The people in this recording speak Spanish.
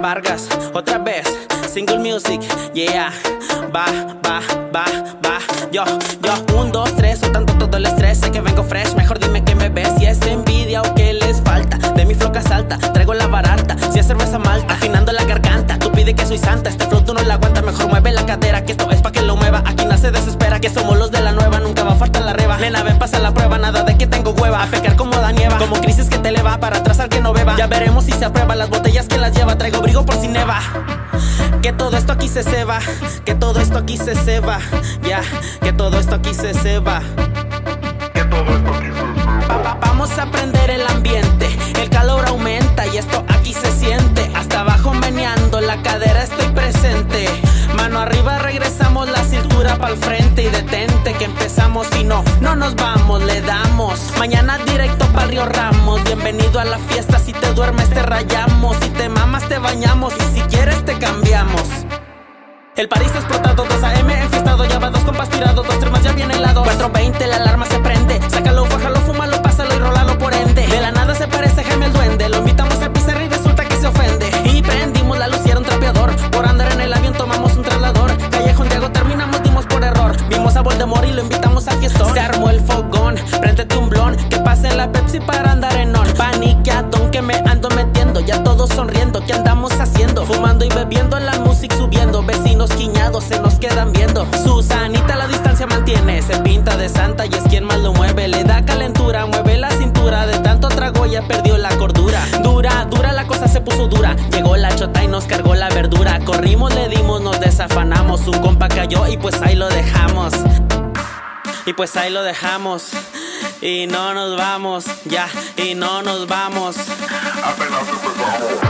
Vargas, otra vez, single music, yeah, va, va, va, va, yo, yo, un, dos, tres, o tanto todo el estrés, sé que vengo fresh, mejor dime que me ves, si es envidia o que les falta, de mi floca salta, traigo la barata, si es cerveza malta, afinando la garganta, tú pide que soy santa, este flow no la aguanta, mejor mueve la cadera, que esto es pa' que lo mueva, aquí nace desespera, que somos los de la nueva, nunca va a faltar la reba, nena ven pasa la prueba, nada de que tengo hueva, a pecar como da nieva, como crisis que eleva, para atrás al que no beba, ya veremos si se aprueba las botellas que las lleva, traigo brigo por si neva. Que todo esto aquí se ceba, que todo esto aquí se ceba, ya, que todo esto aquí se ceba. Que todo esto aquí se pa- Vamos a prender el ambiente, el calor aumenta y esto aquí se siente. Hasta abajo meneando la cadera estoy presente. Mano arriba regresamos la cintura pa'l frente y detente que empezamos y no, no nos vamos, le damos. Bienvenido a la fiesta, si te duermes te rayamos, si te mamas te bañamos y si quieres te cambiamos. El París explotado, 2 AM enfiestado, ya va dos compas tirados, dos tres más ya viene helado. 420 la alarma se prende, sácalo, fájalo, fúmalo, pásalo y rolalo por ende. De la nada se parece Jaime el duende, lo invitamos a pizarra y resulta que se ofende. Y prendimos la luz y era un trapeador, por andar en el avión tomamos un traslador. Callejón Diego terminamos, dimos por error. Vimos a Voldemort y lo invitamos a fiestón. Se armó el fogón, préndete un blon, que pase la Pepsi para andar en bebiendo, la música subiendo, vecinos quiñados se nos quedan viendo. Susanita la distancia mantiene, se pinta de santa y es quien más lo mueve, le da calentura, mueve la cintura, de tanto trago ya perdió la cordura. Dura, dura la cosa se puso dura, llegó la chota y nos cargó la verdura, corrimos, le dimos, nos desafanamos, un compa cayó y pues ahí lo dejamos. Y pues ahí lo dejamos. Y no nos vamos, ya, y no nos vamos. Apenas empezamos.